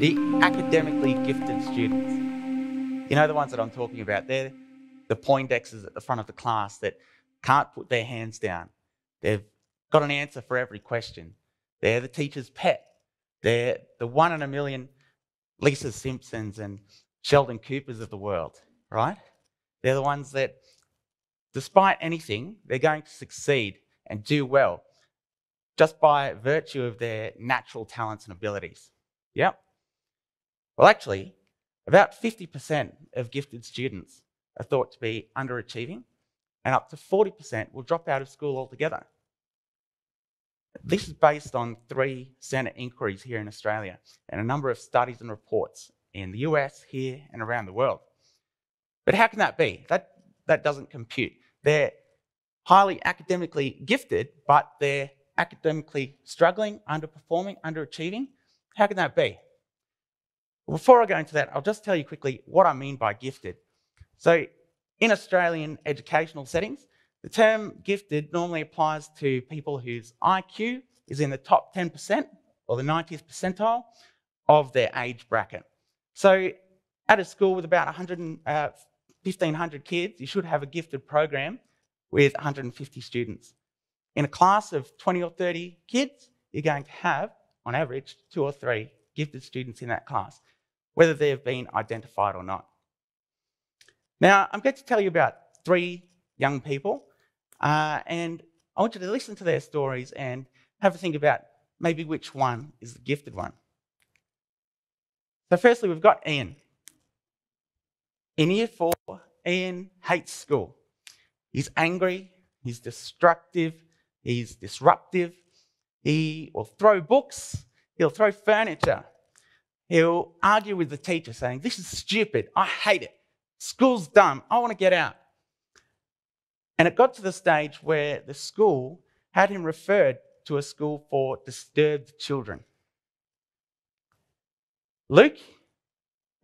The academically gifted students. You know the ones that I'm talking about? They're the Poindexters at the front of the class that can't put their hands down. They've got an answer for every question. They're the teacher's pet. They're the one in a million Lisa Simpsons and Sheldon Coopers of the world, right? They're the ones that, despite anything, they're going to succeed and do well just by virtue of their natural talents and abilities. Yep. Well, actually, about 50% of gifted students are thought to be underachieving, and up to 40% will drop out of school altogether. This is based on three Senate inquiries here in Australia and a number of studies and reports in the US, here, and around the world. But how can that be? That, that doesn't compute. They're highly academically gifted, but they're academically struggling, underperforming, underachieving. How can that be? Before I go into that, I'll just tell you quickly what I mean by gifted. So, in Australian educational settings, the term gifted normally applies to people whose IQ is in the top 10% or the 90th percentile of their age bracket. So, at a school with about 100 uh, 1,500 kids, you should have a gifted program with 150 students. In a class of 20 or 30 kids, you're going to have, on average, two or three gifted students in that class whether they have been identified or not. Now, I'm going to tell you about three young people, uh, and I want you to listen to their stories and have a think about maybe which one is the gifted one. So, firstly, we've got Ian. In year four, Ian hates school. He's angry, he's destructive, he's disruptive, he will throw books, he'll throw furniture, He'll argue with the teacher saying, This is stupid. I hate it. School's dumb. I want to get out. And it got to the stage where the school had him referred to a school for disturbed children. Luke,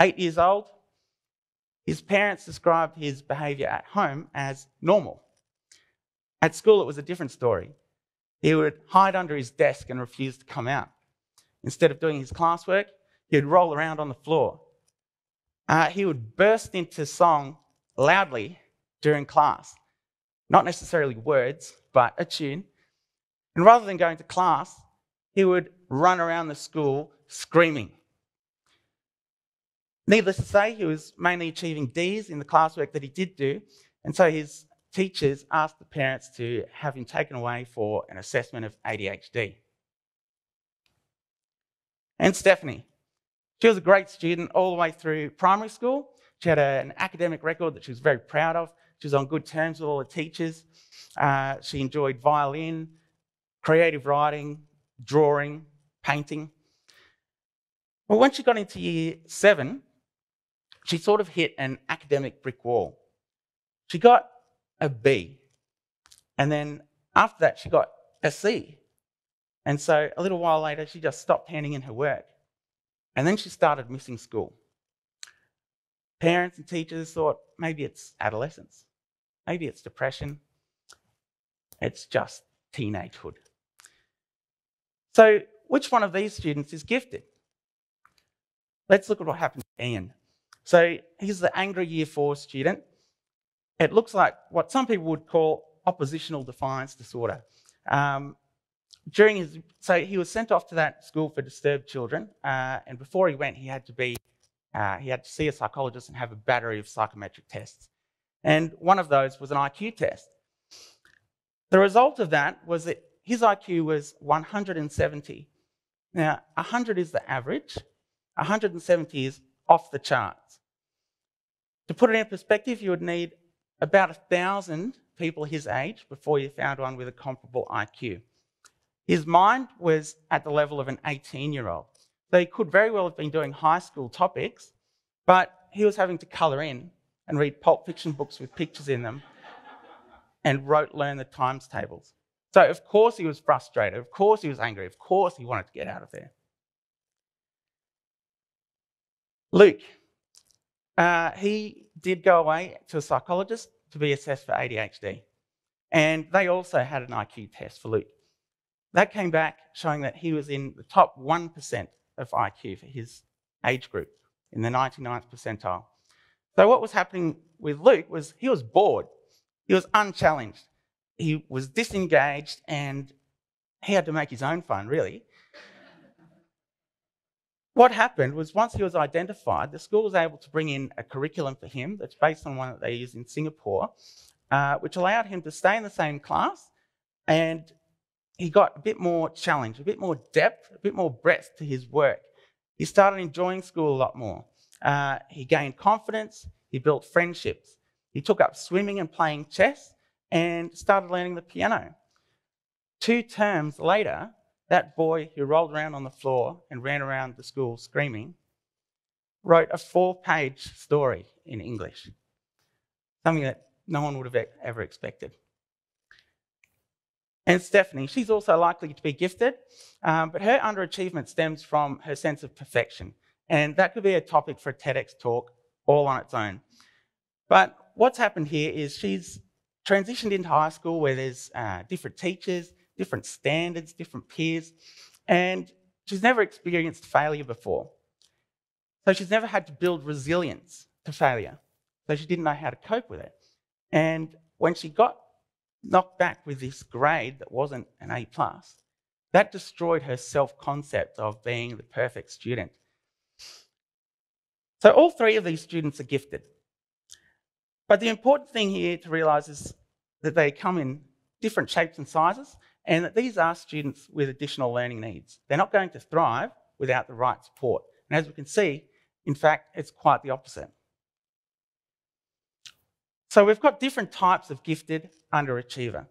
eight years old, his parents described his behaviour at home as normal. At school, it was a different story. He would hide under his desk and refuse to come out. Instead of doing his classwork, He'd roll around on the floor. Uh, he would burst into song loudly during class. Not necessarily words, but a tune. And rather than going to class, he would run around the school screaming. Needless to say, he was mainly achieving D's in the classwork that he did do, and so his teachers asked the parents to have him taken away for an assessment of ADHD. And Stephanie, she was a great student all the way through primary school. She had an academic record that she was very proud of. She was on good terms with all the teachers. Uh, she enjoyed violin, creative writing, drawing, painting. Well, when she got into year seven, she sort of hit an academic brick wall. She got a B. And then after that, she got a C. And so a little while later, she just stopped handing in her work. And then she started missing school. Parents and teachers thought maybe it's adolescence, maybe it's depression, it's just teenagehood. So, which one of these students is gifted? Let's look at what happened to Ian. So, he's the angry year four student. It looks like what some people would call oppositional defiance disorder. Um, during his, so he was sent off to that school for disturbed children, uh, and before he went, he had to be, uh, he had to see a psychologist and have a battery of psychometric tests. And one of those was an IQ test. The result of that was that his IQ was 170. Now, 100 is the average, 170 is off the charts. To put it in perspective, you would need about a thousand people his age before you found one with a comparable IQ. His mind was at the level of an 18 year old. So he could very well have been doing high school topics, but he was having to colour in and read pulp fiction books with pictures in them and rote learn the times tables. So, of course, he was frustrated. Of course, he was angry. Of course, he wanted to get out of there. Luke, uh, he did go away to a psychologist to be assessed for ADHD. And they also had an IQ test for Luke. that came back showing that he was in the top 1% of IQ for his age group in the 99th percentile. So, what was happening with Luke was he was bored, he was unchallenged, he was disengaged, and he had to make his own fun, really. What happened was once he was identified, the school was able to bring in a curriculum for him that's based on one that they use in Singapore, uh, which allowed him to stay in the same class and he got a bit more challenge, a bit more depth, a bit more breadth to his work. He started enjoying school a lot more. Uh, he gained confidence, he built friendships. He took up swimming and playing chess and started learning the piano. Two terms later, that boy who rolled around on the floor and ran around the school screaming wrote a four page story in English, something that no one would have ever expected. And Stephanie, she's also likely to be gifted, um, but her underachievement stems from her sense of perfection. And that could be a topic for a TEDx talk all on its own. But what's happened here is she's transitioned into high school where there's uh, different teachers, different standards, different peers, and she's never experienced failure before. So she's never had to build resilience to failure. So she didn't know how to cope with it. And when she got knocked back with this grade that wasn't an A plus, that destroyed her self-concept of being the perfect student. So all three of these students are gifted. But the important thing here to realize is that they come in different shapes and sizes, and that these are students with additional learning needs. They're not going to thrive without the right support. And as we can see, in fact, it's quite the opposite. So we've got different types of gifted underachiever.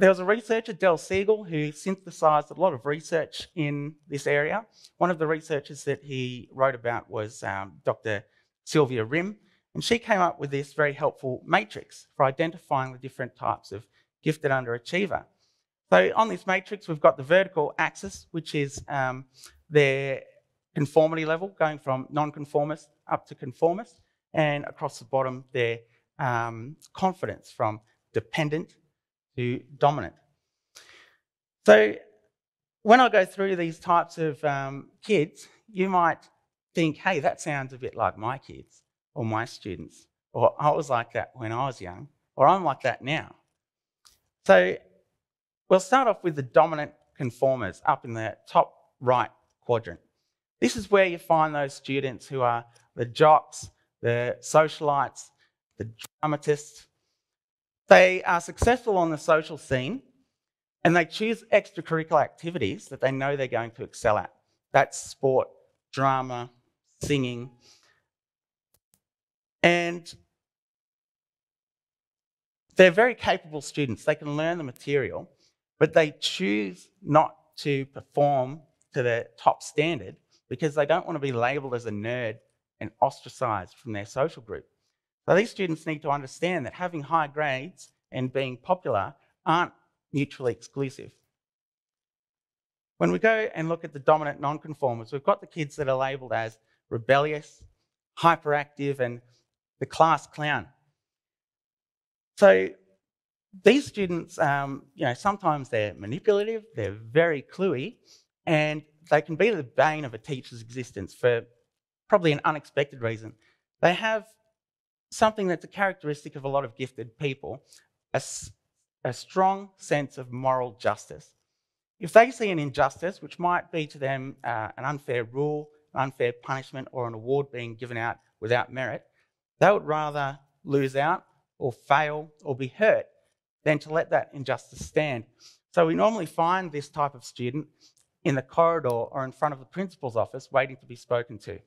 There was a researcher, Del Siegle, who synthesized a lot of research in this area. One of the researchers that he wrote about was um, Dr. Sylvia Rimm, and she came up with this very helpful matrix for identifying the different types of gifted underachiever. So on this matrix, we've got the vertical axis, which is um, their conformity level, going from non-conformist up to conformist, and across the bottom, their um, confidence from dependent to dominant. So when I go through these types of um, kids, you might think, hey, that sounds a bit like my kids or my students, or I was like that when I was young, or I'm like that now. So we'll start off with the dominant conformers up in the top right quadrant. This is where you find those students who are the jocks, the socialites, the dramatists. They are successful on the social scene and they choose extracurricular activities that they know they're going to excel at. That's sport, drama, singing. And they're very capable students. They can learn the material, but they choose not to perform to the top standard because they don't want to be labeled as a nerd and ostracized from their social group. So these students need to understand that having high grades and being popular aren't mutually exclusive. When we go and look at the dominant nonconformers, we've got the kids that are labelled as rebellious, hyperactive, and the class clown. So these students, um, you know, sometimes they're manipulative, they're very cluey, and they can be the bane of a teacher's existence for probably an unexpected reason. They have something that's a characteristic of a lot of gifted people a, a strong sense of moral justice. If they see an injustice, which might be to them uh, an unfair rule, an unfair punishment, or an award being given out without merit, they would rather lose out or fail or be hurt than to let that injustice stand. So we normally find this type of student in the corridor or in front of the principal's office waiting to be spoken to.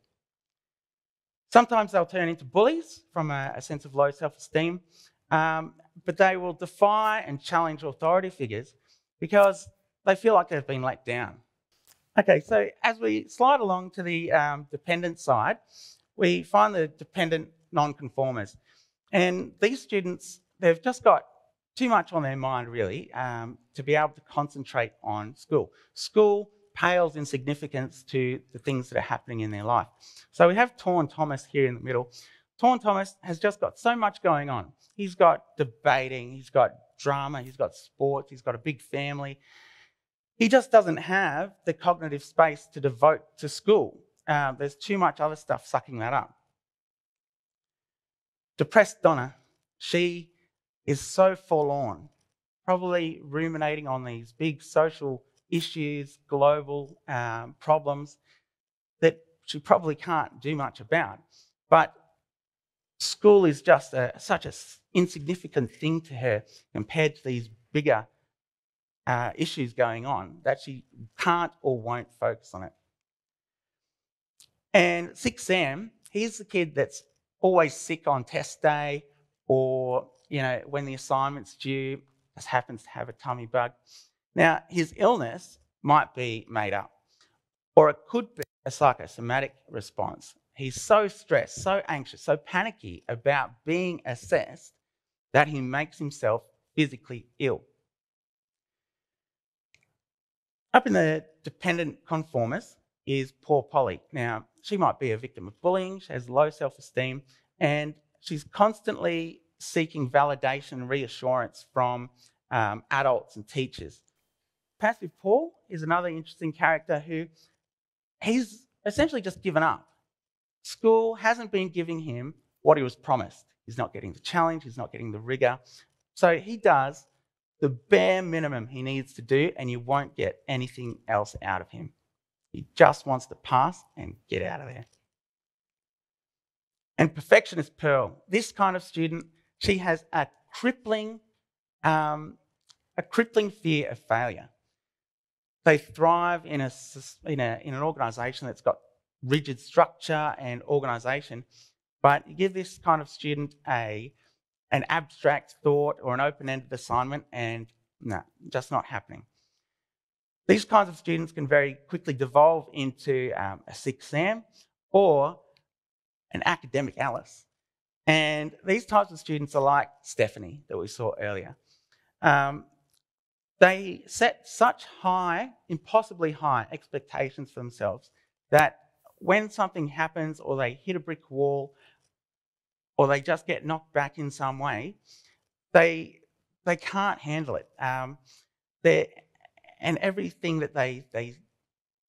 Sometimes they'll turn into bullies from a, a sense of low self esteem, um, but they will defy and challenge authority figures because they feel like they've been let down. Okay, so as we slide along to the um, dependent side, we find the dependent nonconformers. And these students, they've just got too much on their mind, really, um, to be able to concentrate on school. School pales in significance to the things that are happening in their life. So we have Torn Thomas here in the middle. Torn Thomas has just got so much going on. He's got debating, he's got drama, he's got sports, he's got a big family. he just doesn't have the cognitive space to devote to school. Uh, there's too much other stuff sucking that up. Depressed Donna, she is so forlorn, probably ruminating on these big social issues, global um, problems that she probably can't do much about. But school is just a, such an insignificant thing to her compared to these bigger uh, issues going on that she can't or won't focus on it. And Sick Sam, he's the kid that's always sick on test day or, you know, when the assignment's due, just happens to have a tummy bug. Now, his illness might be made up, or it could be a psychosomatic response. He's so stressed, so anxious, so panicky about being assessed that he makes himself physically ill. Up in the dependent conformist is poor Polly. Now, she might be a victim of bullying, she has low self esteem, and she's constantly seeking validation and reassurance from um, adults and teachers. Passive Paul is another interesting character who he's essentially just given up. School hasn't been giving him what he was promised. He's not getting the challenge, he's not getting the rigor. So he does the bare minimum he needs to do, and you won't get anything else out of him. He just wants to pass and get out of there. And perfectionist Pearl, this kind of student, she has a crippling, um, a crippling fear of failure. They thrive in, a, in, a, in an organisation that's got rigid structure and organisation, but you give this kind of student a an abstract thought or an open-ended assignment, and no, just not happening. These kinds of students can very quickly devolve into um, a Sick Sam or an academic Alice. And these types of students are like Stephanie that we saw earlier. Um, they set such high, impossibly high expectations for themselves that when something happens or they hit a brick wall or they just get knocked back in some way, they, they can't handle it. Um, and everything that they, they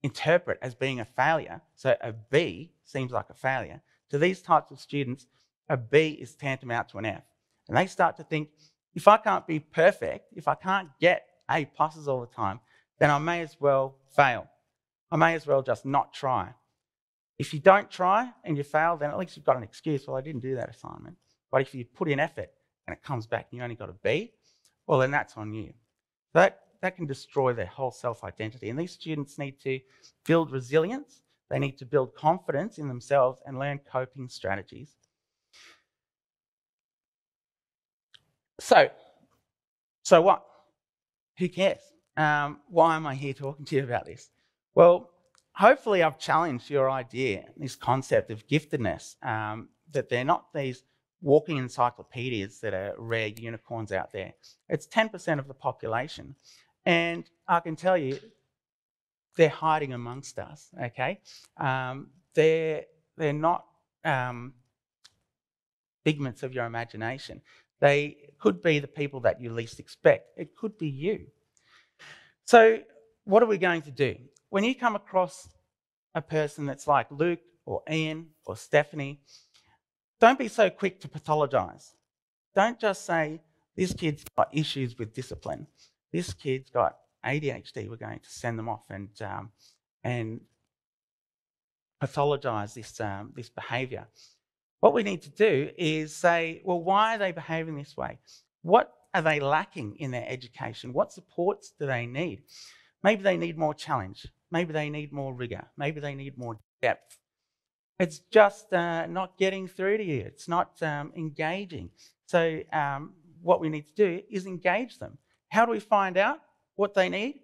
interpret as being a failure, so a B seems like a failure, to these types of students, a B is tantamount to an F. And they start to think, if I can't be perfect, if I can't get A pluses all the time, then I may as well fail. I may as well just not try. If you don't try and you fail, then at least you've got an excuse. Well, I didn't do that assignment. But if you put in effort and it comes back and you only got a B, well, then that's on you. That that can destroy their whole self identity. And these students need to build resilience, they need to build confidence in themselves and learn coping strategies. So, so what? Who cares? Um, why am I here talking to you about this? Well, hopefully, I've challenged your idea, this concept of giftedness, um, that they're not these walking encyclopedias that are rare unicorns out there. It's 10% of the population. And I can tell you, they're hiding amongst us, okay? Um, they're, they're not um, figments of your imagination. They could be the people that you least expect. It could be you. So, what are we going to do? When you come across a person that's like Luke or Ian or Stephanie, don't be so quick to pathologize. Don't just say, this kid's got issues with discipline this kid's got ADHD. We're going to send them off and um, and pathologize this um, this behaviour. What we need to do is say, well, why are they behaving this way? What are they lacking in their education? What supports do they need? Maybe they need more challenge. Maybe they need more rigor. Maybe they need more depth. It's just uh, not getting through to you. It's not um, engaging. So, um, what we need to do is engage them. How do we find out what they need?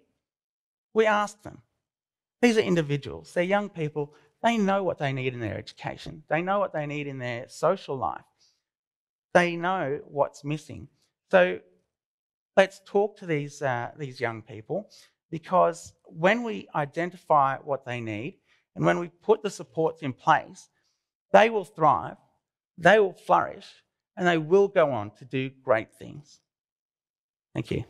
We ask them. These are individuals, they're young people. They know what they need in their education, they know what they need in their social life, they know what's missing. So let's talk to these, uh, these young people because when we identify what they need and when we put the supports in place, they will thrive, they will flourish, and they will go on to do great things. Thank you.